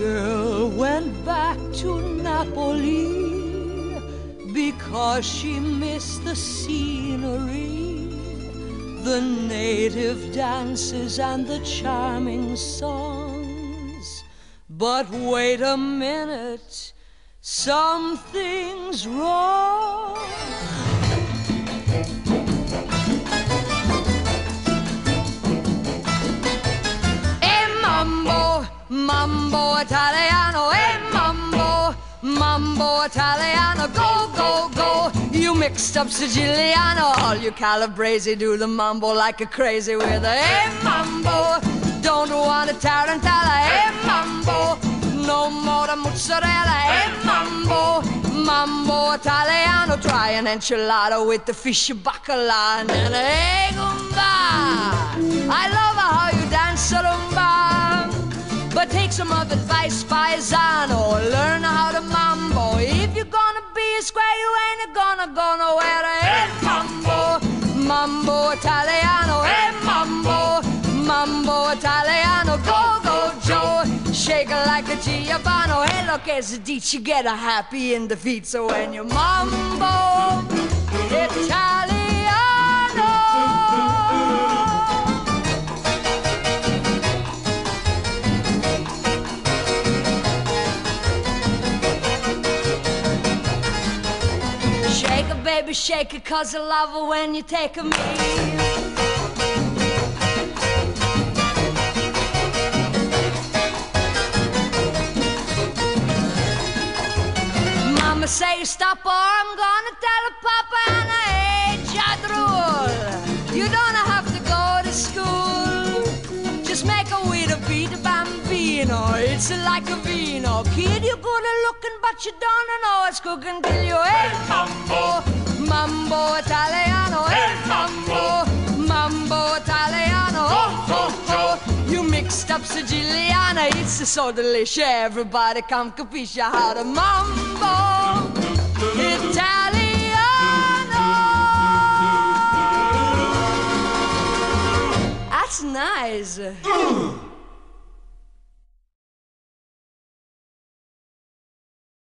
Girl went back to Napoli because she missed the scenery, the native dances, and the charming songs. But wait a minute, something's wrong. Mambo italiano, hey mambo, mambo italiano, go, go, go. You mixed up Siciliano, all you calabrese do the mambo like a crazy with a hey mambo. Don't want a tarantella, hey mambo. No more the mozzarella, hey mambo. Mambo Italiano, try an enchilada with the fish bacala and hey But take some of advice, paisano. Learn how to mambo. If you're gonna be a square, you ain't gonna go nowhere. Hey, mambo, mambo Italiano. Hey, mambo, mambo Italiano. Go, go, Joe. Shake it like a Giovanni. Hey, look, as a ditch, you get a happy in the feet. So when you mambo Italiano. Baby, shake it, cause I love it when you take a me. Mama say stop or I'm gonna tell Papa and I hate Jadrul. You don't have to go to school. Just make a way to beat a bambino. It's like a vino. Kid, you're good at looking, but you don't know it's cooking till you hey mambo, mambo Italiano, eh, eh, hey mambo, mambo Italiano. Oh oh oh, oh, oh, oh. You mixed up Siciliana, it's so delicious. Everybody come capisce how to mambo Italiano. That's nice. Mm.